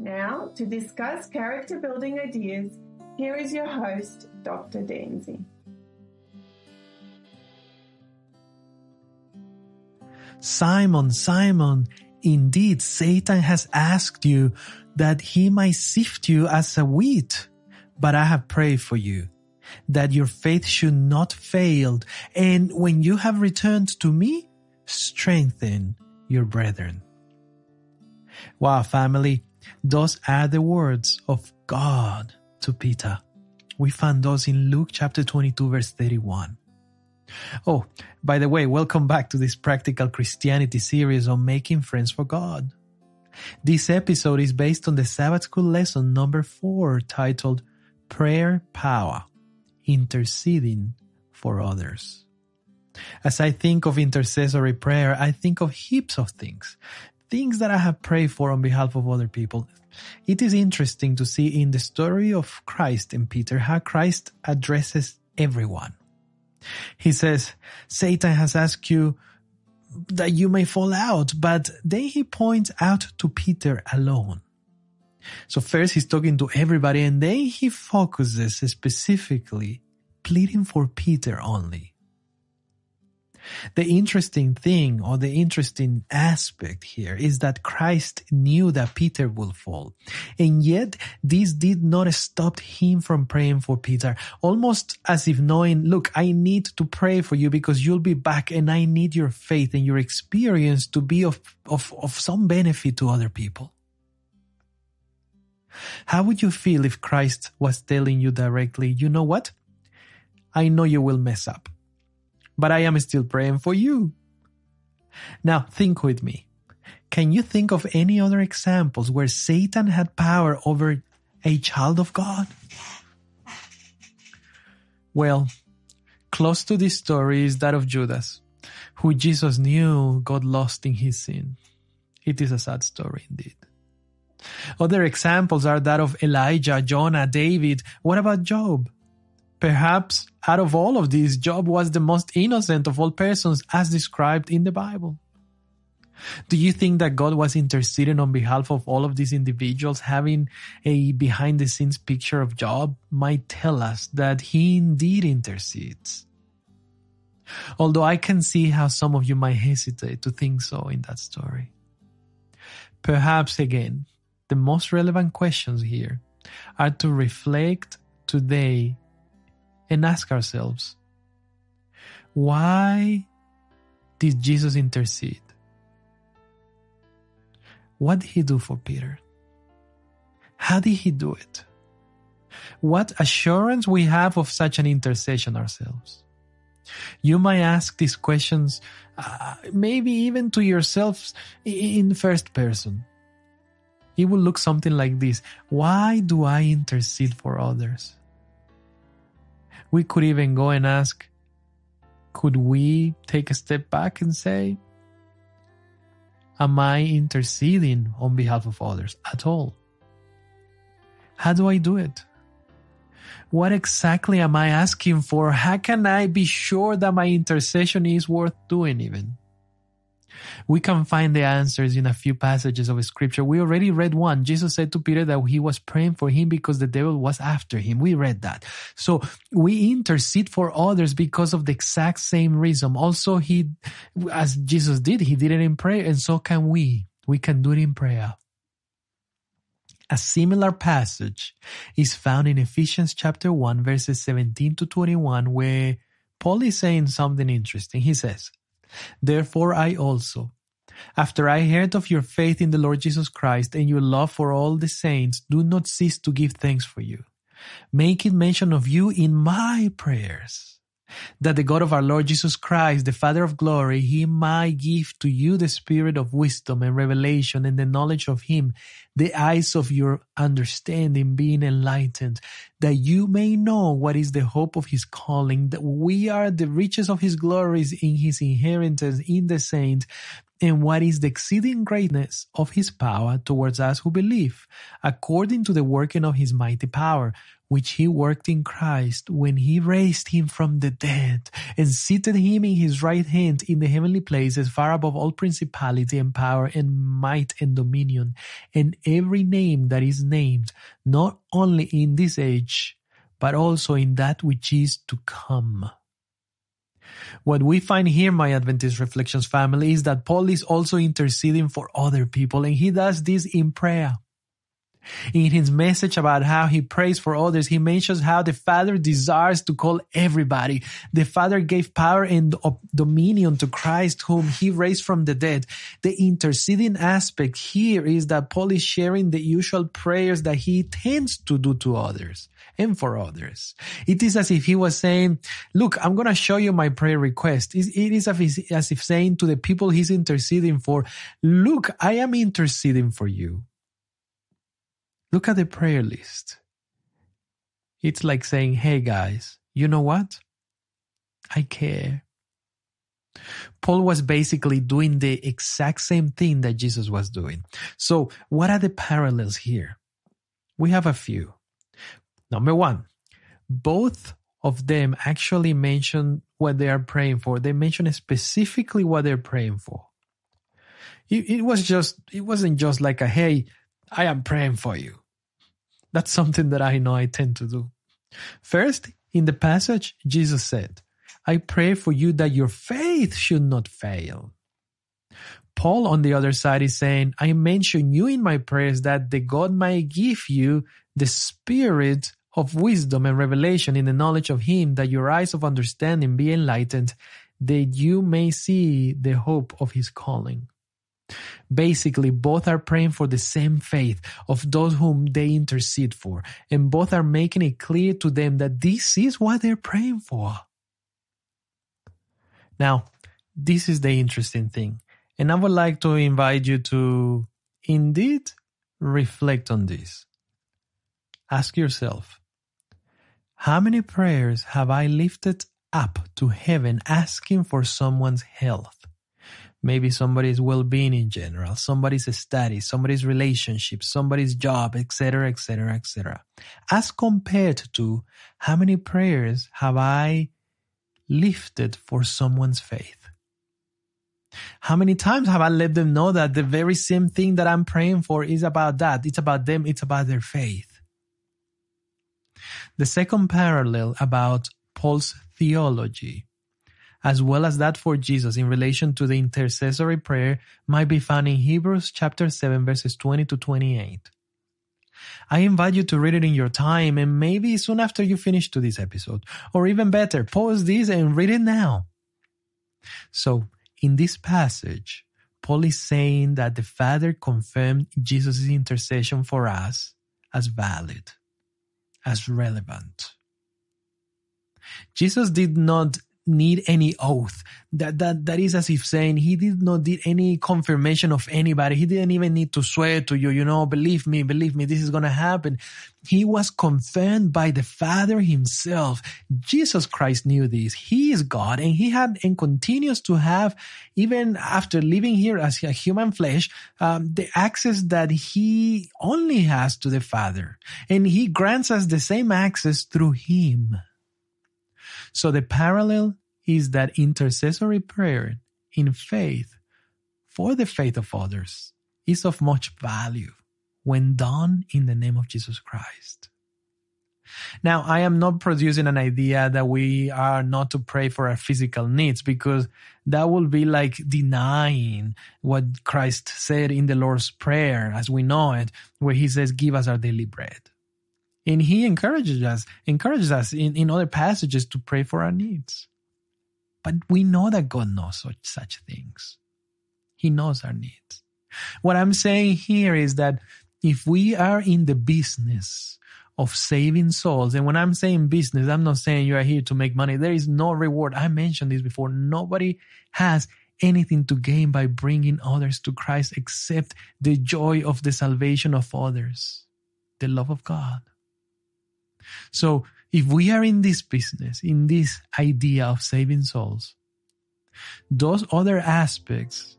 Now, to discuss character building ideas, here is your host, Dr. Dancy. Simon, Simon, indeed Satan has asked you that he might sift you as a wheat, but I have prayed for you that your faith should not fail, and when you have returned to me, strengthen your brethren. Wow, family, those are the words of God to Peter. We find those in Luke chapter 22, verse 31. Oh, by the way, welcome back to this practical Christianity series on making friends for God. This episode is based on the Sabbath School lesson number four titled Prayer Power Interceding for Others. As I think of intercessory prayer, I think of heaps of things, things that I have prayed for on behalf of other people. It is interesting to see in the story of Christ and Peter how Christ addresses everyone. He says, Satan has asked you that you may fall out, but then he points out to Peter alone. So first he's talking to everybody and then he focuses specifically pleading for Peter only. The interesting thing or the interesting aspect here is that Christ knew that Peter will fall. And yet this did not stop him from praying for Peter, almost as if knowing, look, I need to pray for you because you'll be back and I need your faith and your experience to be of, of, of some benefit to other people. How would you feel if Christ was telling you directly, you know what? I know you will mess up but I am still praying for you. Now think with me. Can you think of any other examples where Satan had power over a child of God? Well, close to this story is that of Judas, who Jesus knew got lost in his sin. It is a sad story indeed. Other examples are that of Elijah, Jonah, David. What about Job? Perhaps out of all of these, Job was the most innocent of all persons as described in the Bible. Do you think that God was interceding on behalf of all of these individuals? Having a behind the scenes picture of Job might tell us that he indeed intercedes. Although I can see how some of you might hesitate to think so in that story. Perhaps again, the most relevant questions here are to reflect today and ask ourselves why did Jesus intercede? What did he do for Peter? How did he do it? What assurance we have of such an intercession ourselves? You might ask these questions, uh, maybe even to yourselves in first person. It will look something like this Why do I intercede for others? We could even go and ask, could we take a step back and say, Am I interceding on behalf of others at all? How do I do it? What exactly am I asking for? How can I be sure that my intercession is worth doing even? We can find the answers in a few passages of scripture. We already read one. Jesus said to Peter that he was praying for him because the devil was after him. We read that. So we intercede for others because of the exact same reason. Also, he, as Jesus did, he did it in prayer and so can we. We can do it in prayer. A similar passage is found in Ephesians chapter 1 verses 17 to 21 where Paul is saying something interesting. He says, Therefore I also, after I heard of your faith in the Lord Jesus Christ and your love for all the saints, do not cease to give thanks for you, making mention of you in my prayers that the God of our Lord Jesus Christ, the Father of glory, he might give to you the spirit of wisdom and revelation and the knowledge of him, the eyes of your understanding being enlightened, that you may know what is the hope of his calling, that we are the riches of his glories in his inheritance in the saints, and what is the exceeding greatness of his power towards us who believe, according to the working of his mighty power which he worked in Christ when he raised him from the dead and seated him in his right hand in the heavenly places far above all principality and power and might and dominion and every name that is named not only in this age but also in that which is to come. What we find here, my Adventist Reflections family, is that Paul is also interceding for other people and he does this in prayer. In his message about how he prays for others, he mentions how the Father desires to call everybody. The Father gave power and dominion to Christ, whom he raised from the dead. The interceding aspect here is that Paul is sharing the usual prayers that he tends to do to others and for others. It is as if he was saying, look, I'm going to show you my prayer request. It is as if saying to the people he's interceding for, look, I am interceding for you. Look at the prayer list. It's like saying, hey guys, you know what? I care. Paul was basically doing the exact same thing that Jesus was doing. So, what are the parallels here? We have a few. Number one, both of them actually mention what they are praying for. They mention specifically what they're praying for. It, it was just, it wasn't just like a, hey, I am praying for you. That's something that I know I tend to do. First, in the passage, Jesus said, I pray for you that your faith should not fail. Paul, on the other side, is saying, I mention you in my prayers that the God might give you the spirit of wisdom and revelation in the knowledge of Him, that your eyes of understanding be enlightened, that you may see the hope of His calling. Basically, both are praying for the same faith of those whom they intercede for, and both are making it clear to them that this is what they're praying for. Now, this is the interesting thing, and I would like to invite you to indeed reflect on this. Ask yourself, how many prayers have I lifted up to heaven asking for someone's health? Maybe somebody's well-being in general somebody's studies somebody's relationship somebody's job etc etc etc as compared to how many prayers have i lifted for someone's faith? How many times have i let them know that the very same thing that i'm praying for is about that it's about them it's about their faith? The second parallel about paul's theology as well as that for Jesus in relation to the intercessory prayer might be found in Hebrews chapter 7 verses 20 to 28. I invite you to read it in your time and maybe soon after you finish to this episode. Or even better, pause this and read it now. So, in this passage, Paul is saying that the Father confirmed Jesus' intercession for us as valid, as relevant. Jesus did not need any oath. That that that is as if saying he did not need any confirmation of anybody. He didn't even need to swear to you, you know, believe me, believe me, this is gonna happen. He was confirmed by the Father himself. Jesus Christ knew this. He is God and he had and continues to have, even after living here as a human flesh, um, the access that he only has to the Father. And he grants us the same access through him. So the parallel is that intercessory prayer in faith for the faith of others is of much value when done in the name of Jesus Christ. Now, I am not producing an idea that we are not to pray for our physical needs because that would be like denying what Christ said in the Lord's Prayer as we know it, where he says, Give us our daily bread. And he encourages us, encourages us in, in other passages to pray for our needs. But we know that God knows such, such things. He knows our needs. What I'm saying here is that if we are in the business of saving souls, and when I'm saying business, I'm not saying you are here to make money. There is no reward. I mentioned this before. Nobody has anything to gain by bringing others to Christ except the joy of the salvation of others, the love of God. So if we are in this business, in this idea of saving souls, those other aspects,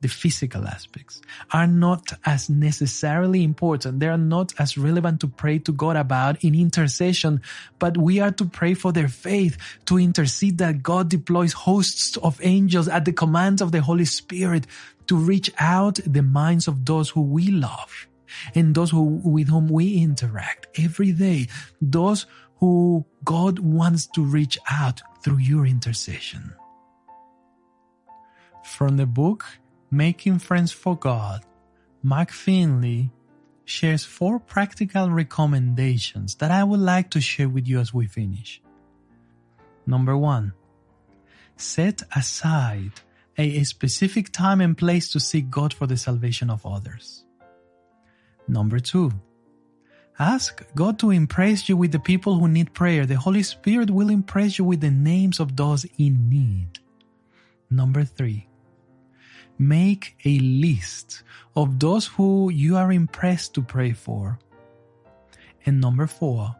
the physical aspects, are not as necessarily important. They are not as relevant to pray to God about in intercession, but we are to pray for their faith, to intercede that God deploys hosts of angels at the command of the Holy Spirit to reach out the minds of those who we love and those who, with whom we interact every day, those who God wants to reach out through your intercession. From the book Making Friends for God, Mark Finley shares four practical recommendations that I would like to share with you as we finish. Number one, set aside a specific time and place to seek God for the salvation of others. Number two, ask God to impress you with the people who need prayer. The Holy Spirit will impress you with the names of those in need. Number three, make a list of those who you are impressed to pray for. And number four,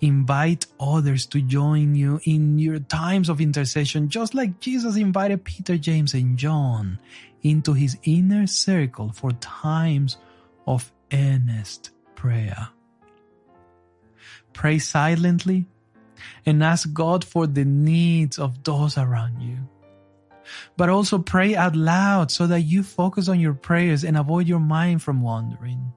invite others to join you in your times of intercession, just like Jesus invited Peter, James, and John into his inner circle for times of earnest prayer. Pray silently and ask God for the needs of those around you. But also pray out loud so that you focus on your prayers and avoid your mind from wandering.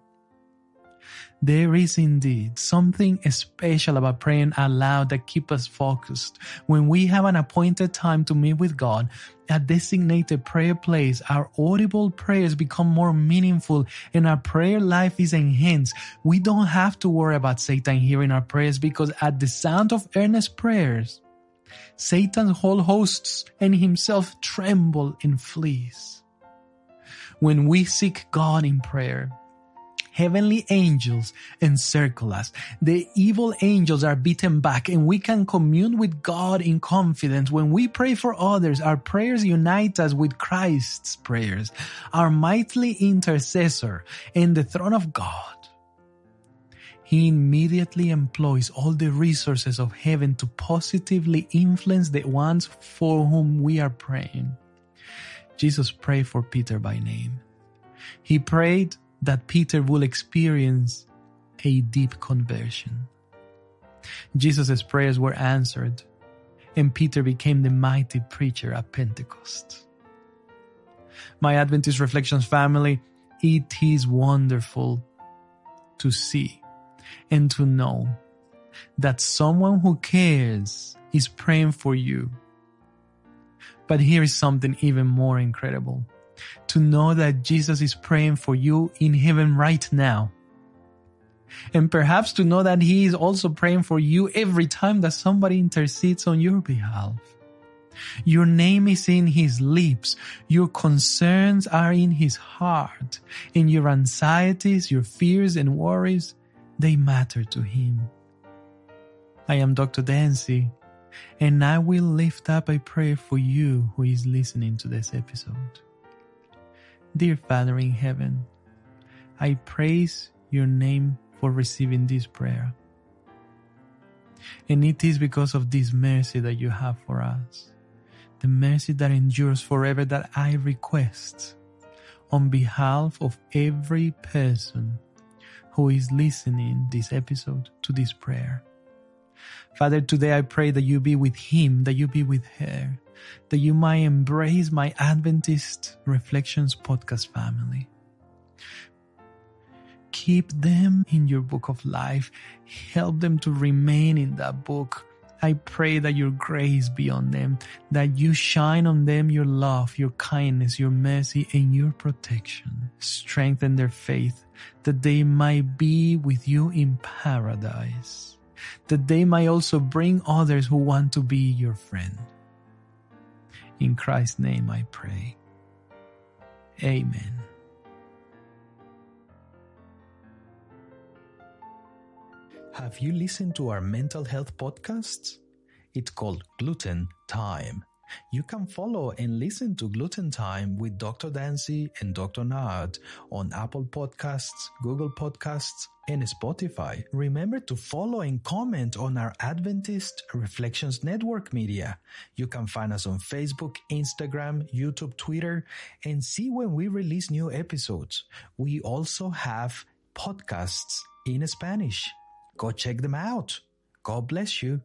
There is indeed something special about praying aloud that keeps us focused. When we have an appointed time to meet with God, a designated prayer place, our audible prayers become more meaningful and our prayer life is enhanced. We don't have to worry about Satan hearing our prayers because at the sound of earnest prayers, Satan's whole hosts and himself tremble and flees. When we seek God in prayer, heavenly angels encircle us. The evil angels are beaten back and we can commune with God in confidence. When we pray for others, our prayers unite us with Christ's prayers, our mighty intercessor in the throne of God. He immediately employs all the resources of heaven to positively influence the ones for whom we are praying. Jesus prayed for Peter by name. He prayed that Peter will experience a deep conversion. Jesus' prayers were answered, and Peter became the mighty preacher at Pentecost. My Adventist Reflections family, it is wonderful to see and to know that someone who cares is praying for you. But here is something even more incredible to know that Jesus is praying for you in heaven right now. And perhaps to know that He is also praying for you every time that somebody intercedes on your behalf. Your name is in His lips. Your concerns are in His heart. And your anxieties, your fears and worries, they matter to Him. I am Dr. Dancy, and I will lift up a prayer for you who is listening to this episode. Dear Father in heaven, I praise your name for receiving this prayer. And it is because of this mercy that you have for us, the mercy that endures forever that I request on behalf of every person who is listening this episode to this prayer. Father, today I pray that you be with him, that you be with her, that you might embrace my Adventist Reflections podcast family. Keep them in your book of life. Help them to remain in that book. I pray that your grace be on them, that you shine on them your love, your kindness, your mercy, and your protection. Strengthen their faith, that they might be with you in paradise, that they might also bring others who want to be your friend. In Christ's name I pray. Amen. Have you listened to our mental health podcasts? It's called Gluten Time. You can follow and listen to Gluten Time with Dr. Dancy and Dr. Nard on Apple Podcasts, Google Podcasts, and Spotify. Remember to follow and comment on our Adventist Reflections Network media. You can find us on Facebook, Instagram, YouTube, Twitter, and see when we release new episodes. We also have podcasts in Spanish. Go check them out. God bless you.